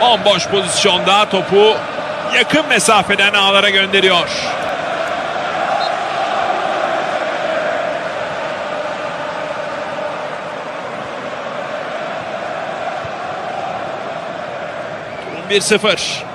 Bomboş pozisyonda topu yakın mesafeden ağlara gönderiyor. Durum 1-0.